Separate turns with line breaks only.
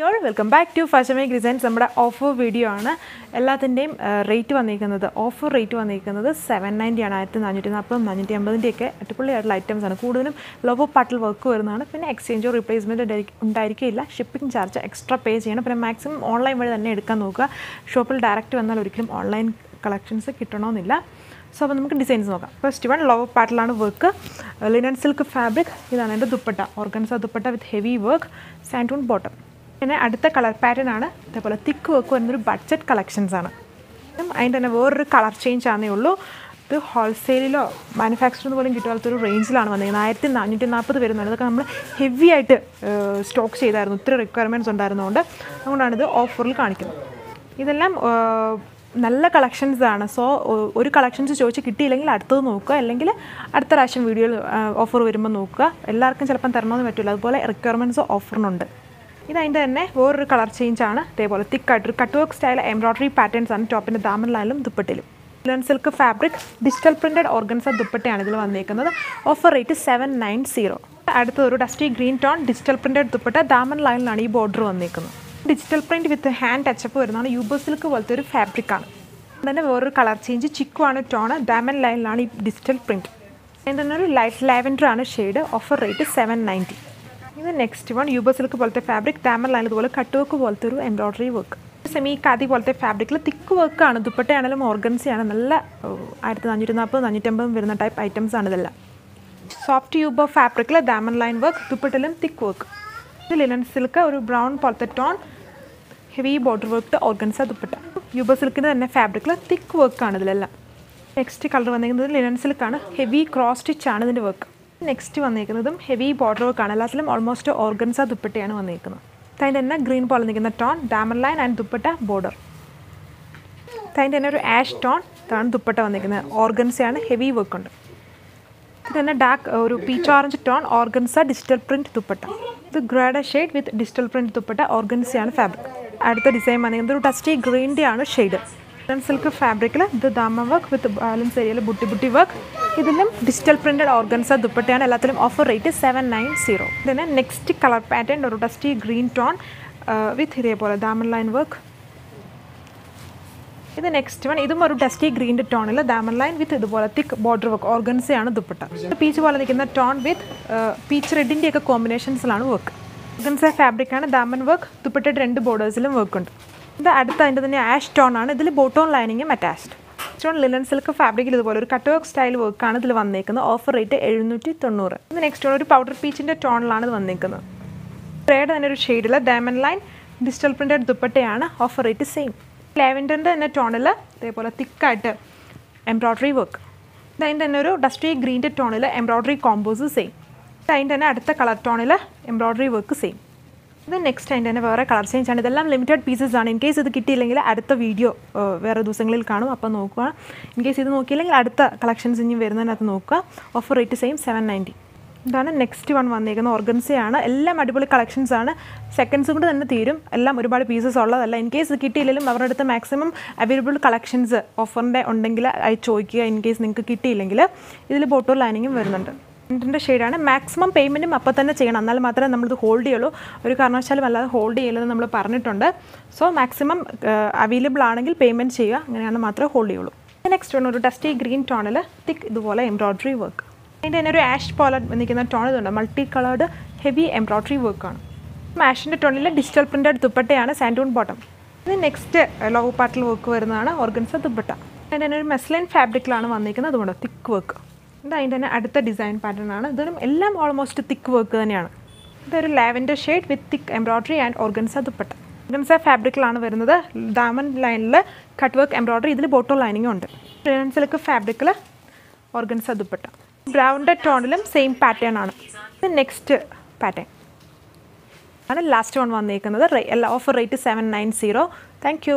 Y'all welcome back to ഫാഷമേക്ക് designs നമ്മുടെ offer video ആണ്. എല്ലാത്തിന്റെയും റേറ്റ് വന്നിരിക്കുന്നത്. ഓഫർ റേറ്റ് വന്നിരിക്കുന്നത് സെവൻ നയന്റി ആണ് ആയിരത്തി നാനൂറ്റി നാൽപ്പതും നാനൂറ്റി അമ്പതിന്റെയൊക്കെ അടിപൊളി ആയിട്ടുള്ള ഐറ്റംസ് ആണ്. കൂടുതലും ലോവോ പാട്ടിൽ വർക്ക് വരുന്നതാണ്. പിന്നെ എക്സ്ചേഞ്ചോ റീപ്ലേസ്മെന്റോ ഉണ്ടായിരിക്കില്ല ഷിപ്പിംഗ് ചാർജ് എക്സ്ട്രാ പേ ചെയ്യണം. പിന്നെ മാക്സിമം ഓൺലൈൻ വഴി തന്നെ എടുക്കാൻ നോക്കുക. ഷോപ്പിൽ ഡയറക്റ്റ് വന്നാൽ ഒരിക്കലും ഓൺലൈൻ കളക്ഷൻസ് കിട്ടണമെന്നില്ല സോ അപ്പോൾ നമുക്ക് ഡിസൈൻസ് നോക്കാം. ഫസ്റ്റ് വൺ ലോവർ പാട്ടിലാണ് വർക്ക് ലിനൻ സിൽക്ക് ഫാബ്രിക് ഇതാണ് എന്റെ dupatta. Organza dupatta with heavy work സാൻഡൂൺ bottom പിന്നെ അടുത്ത കളർ പാറ്റേൺ ആണ് അതേപോലെ തിക്ക് വർക്ക് വരുന്നൊരു ബഡ്ജറ്റ് കളക്ഷൻസ് ആണ്. അതിന്റെ തന്നെ വേറൊരു കളർ ചേഞ്ച് ആണേ ഉള്ളൂ. ഇത് ഹോൾസെയിലോ മാനുഫാക്ചറിംഗ് പോലും കിട്ടാത്ത ഒരു റേഞ്ചിലാണ് വന്നിരിക്കുന്നത്. ആയിരത്തി നാനൂറ്റി നാൽപ്പത് വരുന്നുണ്ട്. അതൊക്കെ നമ്മൾ ഹെവി ആയിട്ട് സ്റ്റോക്ക് ചെയ്തായിരുന്നു. ഒത്തിരി റിക്വയർമെന്റ്സ് ഉണ്ടായിരുന്നതുകൊണ്ട്. അതുകൊണ്ടാണ് ഇത് ഓഫറിൽ കാണിക്കുന്നത്. ഇതെല്ലാം നല്ല കളക്ഷൻസ് ആണ്. സോ ഒരു കളക്ഷൻസ് ചോദിച്ച് കിട്ടിയില്ലെങ്കിൽ അടുത്തത് നോക്കുക. അല്ലെങ്കിൽ അടുത്ത പ്രാവശ്യം വീഡിയോയിൽ ഓഫർ വരുമ്പോൾ നോക്കുക. എല്ലാവർക്കും ചിലപ്പം തരണമെന്ന് പറ്റില്ല. അതുപോലെ റിക്വയർമെന്റ്സ് ഓഫറിനുണ്ട് ഇത് അതിന്റെ തന്നെ വേറൊരു കളർ ചേഞ്ച് ആണ്. ഇതേപോലെ തിക്കായിട്ടൊരു cut work style embroidery patterns ആണ് ടോപ്പിന്റെ ദാമനിലായാലും ദുപ്പട്ടിലും linen silk fabric digital printed organza ദുപ്പട്ടയാണ് ഇതിൽ വന്നിരിക്കുന്നത് offer rate seven nine zero അടുത്ത ഒരു dusty green tone digital printed dupatta Daman ലൈനിലാണ് ഈ ബോർഡർ വന്നിരിക്കുന്നത് digital print with hand touch up വരുന്നതാണ് യൂബർ സിൽക്ക് പോലത്തെ ഒരു ഫാബ്രിക്കാണ് തന്നെ വേറൊരു കളർ ചേഞ്ച് ചിക്കു ആണ് ടോൺ ഡാമൻ ലൈനിലാണ് ഈ ഡിജിറ്റൽ പ്രിന്റ് അതിന്റെ തന്നെ ഒരു ലൈറ്റ് ലാവൻഡർ ആണ് shade offer rate seven ninety ഇത് നെക്സ്റ്റ് വൺ യൂബർ സിൽക്ക് പോലത്തെ ഫാബ്രിക് ഡാമൻ ലൈൻ ഇതുപോലെ കട്ട് വർക്ക് പോലത്തെ ഒരു എംബ്രോയ്ഡറി വർക്ക് സെമി കാതി പോലത്തെ ഫാബ്രിക്കിൽ തിക്ക് വർക്കാണ് ദുപ്പട്ടയാണെങ്കിലും ഓർഗൻസിയാണ് നല്ല ആയിരത്തി നാനൂറ്റി നാൽപ്പത് നാനൂറ്റമ്പതും വരുന്ന ടൈപ്പ് ഐറ്റംസ് ആണ് ഇതെല്ലാം. സോഫ്റ്റ് യൂബർ ഫാബ്രിക്കിൽ ഡാമൻ ലൈൻ വർക്ക് ദുപ്പട്ടിലും തിക്ക് വർക്ക് ലിനൻ സിൽക്ക് ഒരു ബ്രൗൺ പോലത്തെ tone heavy border work organza dupatta. Uber സിൽക്കിന്റെ തന്നെ ഫാബ്രിക്കിൽ തിക്ക് വർക്കാണ് ഇതിലെല്ലാം. നെക്സ്റ്റ് കളർ വന്നിരിക്കുന്നത് ലിനൻ സിൽക്കാണ് ഹെവി ക്രോസ് സ്റ്റിച്ചാണ് ഇതിന്റെ വർക്ക് നെക്സ്റ്റ് വന്നിരിക്കുന്നതും ഹെവി ബോർഡർ വർക്കാണ് എല്ലാത്തിലും ഓൾമോസ്റ്റ് ഓർഗൻസ ദുപ്പട്ടയാണ് വന്നിരിക്കുന്നത് അതിന്റെ തന്നെ ഗ്രീൻ പോലെ നിൽക്കുന്ന ടോൺ ഡാമർ ലൈൻ ആൻഡ് ദുപ്പട്ട ബോർഡർ അതിന്റെ തന്നെ ഒരു ആഷ് ടോൺ ഇതാണ് ദുപ്പട്ട വന്നിരിക്കുന്നത് ഓർഗൻസയാണ് ഹെവി വർക്ക് ഉണ്ട്. ഇത് തന്നെ ഡാർക്ക് ഒരു peach orange tone organza digital print dupatta. ഇത് ഗ്രേഡ shade with digital print dupatta ഓർഗൻസയാണ് fabric അടുത്ത ഡിസൈൻ വന്നിരിക്കുന്നത് ഒരു ടസ്റ്റി ഗ്രീന്റെ ആണ് ഷെയ്ഡ് സിൽക്ക് ഫാബ്രിക്കിൽ ഇത് ദാമ വർക്ക് വിത്ത് ബാലൻസ് ഏരിയയിൽ ബുട്ടി ബുട്ടി വർക്ക് ഇതിലും ഡിജിറ്റൽ പ്രിന്റഡ് ഓർഗൻസ ദുപ്പട്ടയാണ് എല്ലാത്തിലും offer rate seven nine zero ഇതിന് നെക്സ്റ്റ് കളർ പാറ്റേൺ ഒരു ഡസ്റ്റി ഗ്രീൻ ടോൺ വിത്ത് ഇതേപോലെ ദാമൻ ലൈൻ വർക്ക് ഇത് നെക്സ്റ്റ് വൺ ഇതും ഒരു ഡസ്റ്റി ഗ്രീൻ ടോണിൽ ദാമൻ ലൈൻ വിത്ത് ഇതുപോലെ തിക്ക് ബോർഡർ വർക്ക് ഓർഗൻസയാണ് ദുപ്പട്ട. പീച്ച് പോലെ നിൽക്കുന്ന ടോൺ വിത്ത് പീച്ച് റെഡിന്റെ ഒക്കെ കോമ്പിനേഷൻസിലാണ് വർക്ക് ഓർഗൻസ ഫാബ്രിക്കാണ് ദാമൻ വർക്ക് ദുപ്പട്ടയുടെ രണ്ട് ബോർഡേഴ്സിലും വർക്ക് ഉണ്ട്. ഇത് അടുത്ത അതിന്റെ തന്നെ ആഷ് ടോൺ ആണ്. ഇതിൽ ബോട്ടോൺ ലൈനിങ്ങും അറ്റാച്ച്ഡ് സ്റ്റോൺ ലിനൻ സിൽക്ക് ഫാബ്രിക്കിൽ ഇതുപോലെ ഒരു കട്ട് വർക്ക് സ്റ്റൈൽ വർക്കാണ് ഇതിൽ വന്നേക്കുന്നത്. ഓഫർ റേറ്റ് എഴുന്നൂറ്റി തൊണ്ണൂറ് ഇത് നെക്സ്റ്റ് ഒരു പൗഡർ പീച്ചിന്റെ ടോണിലാണ് ഇത് വന്നേക്കുന്നത്. റേഡ് തന്നെ ഒരു ഷെയ്ഡിൽ ഡയമണ്ട് ലൈൻ ഡിജിറ്റൽ പ്രിന്റഡ് ദുപ്പട്ടയാണ്. ഓഫർ റേറ്റ് സെയിം ലാവൻഡറിന്റെ തന്നെ ടോണിൽ ഇതേപോലെ തിക്കായിട്ട് എംബ്രോയ്ഡറി വർക്ക് അതിന്റെ തന്നെ ഒരു ഡസ്റ്റി ഗ്രീന്റെ ടോണിൽ എംബ്രോയ്ഡറി കോമ്പോസ് സെയിം അതിന്റെ തന്നെ അടുത്ത കളർ ടോണിൽ എംബ്രോയ്ഡറി വർക്ക് സെയിം ഇത് നെക്സ്റ്റ് അതിന്റെ തന്നെ വേറെ കളർ ചേഞ്ച് ആണ്. ഇതെല്ലാം ലിമിറ്റഡ് പീസസ് ആണ്. ഇൻ കേസ് ഇത് കിട്ടിയില്ലെങ്കിൽ അടുത്ത വീഡിയോ വേറെ ദിവസങ്ങളിൽ കാണും. അപ്പോൾ നോക്കുക. ഇൻ കേസ് ഇത് നോക്കിയില്ലെങ്കിൽ അടുത്ത കളക്ഷൻസ് ഇനി വരുന്നതിനകത്ത് നോക്കുക. Offer rate same seven ninety ഇതാണ് നെക്സ്റ്റ് വൺ വന്നിരിക്കുന്നത് ഓർഗൻസയാണ് എല്ലാം അടിപൊളി കളക്ഷൻസ് ആണ്. സെക്കൻഡ്സ് കൊണ്ട് തന്നെ തീരും. എല്ലാം ഒരുപാട് പീസസ് ഉള്ളതല്ല. ഇൻ കേസ് കിട്ടിയില്ലെങ്കിലും അവരുടെ അടുത്ത് മാക്സിമം അവൈലബിൾ കളക്ഷൻസ് ഓഫറിന്റെ ഉണ്ടെങ്കിൽ അത് ചോദിക്കുക. ഇൻ കേസ് നിങ്ങൾക്ക് കിട്ടിയില്ലെങ്കിൽ ഇതിൽ ബോട്ടോ ലൈനിങ്ങും വരുന്നുണ്ട്. ഇതിന്റെ ഷെയ്ഡാണ് മാക്സിമം പേയ്മെന്റും അപ്പോൾ തന്നെ ചെയ്യണം. എന്നാൽ മാത്രമേ നമ്മളിത് ഹോൾഡ് ചെയ്യുള്ളൂ. ഒരു കാരണവശാലും അല്ലാതെ ഹോൾഡ് ചെയ്യില്ലെന്ന് നമ്മൾ പറഞ്ഞിട്ടുണ്ട്. സോ മാക്സിമം അവൈലബിൾ ആണെങ്കിൽ പേയ്മെന്റ് ചെയ്യുക. അങ്ങനെയാണ് മാത്രമേ ഹോൾഡ് ചെയ്യുള്ളൂ. നെക്സ്റ്റ് വൺ ഒരു ഡസ്റ്റി ഗ്രീൻ ടോണിൽ തിക്ക് ഇതുപോലെ എംബ്രോയ്ഡറി വർക്ക് അതിന്റെ തന്നെ ഒരു ആഷ് പോലെ നിൽക്കുന്ന ടോൺ ഇതുണ്ട്. മൾട്ടി കളേർഡ് ഹെവി എംബ്രോയ്ഡറി വർക്കാണ് മാഷിന്റെ ടോണിൽ ഡിജിറ്റൽ പ്രിന്റഡ് ദുപ്പട്ടയാണ് സാൻഡൂൺ ബോട്ടം ഇത് നെക്സ്റ്റ് ലോ പാർട്ടിൽ വർക്ക് വരുന്നതാണ് ഓർഗൻസ ദുപ്പട്ട. അതിന്റെ തന്നെ ഒരു മെസ്ലൈൻ ഫാബ്രിക്കിലാണ് വന്നിരിക്കുന്നത്. അതുകൊണ്ട് തിക്ക് വർക്ക് ഇത് അതിന്റെ തന്നെ അടുത്ത ഡിസൈൻ പാറ്റേൺ ആണ്. ഇതും എല്ലാം ഓൾമോസ്റ്റ് തിക്ക് വർക്ക് തന്നെയാണ്. ഇതൊരു lavender shade with thick embroidery and organza dupatta. Organza ഫാബ്രിക്കിലാണ് വരുന്നത്. ഡാമൻ ലൈനിൽ കട്ട് വർക്ക് എംബ്രോയ്ഡറി ഇതിൽ ബോട്ടോ ലൈനിങ്ങും ഉണ്ട്. സിൽക്ക് ഫാബ്രിക്കിൽ ഓർഗൻസ ദുപ്പട്ട. ബ്രൗണ്ട് ടോണിലും സെയിം പാറ്റേൺ ആണ്. ഇത് നെക്സ്റ്റ് പാറ്റേൺ ആണ് ലാസ്റ്റ് വൺ വന്നിരിക്കുന്നത് offer rate seven nine zero thank you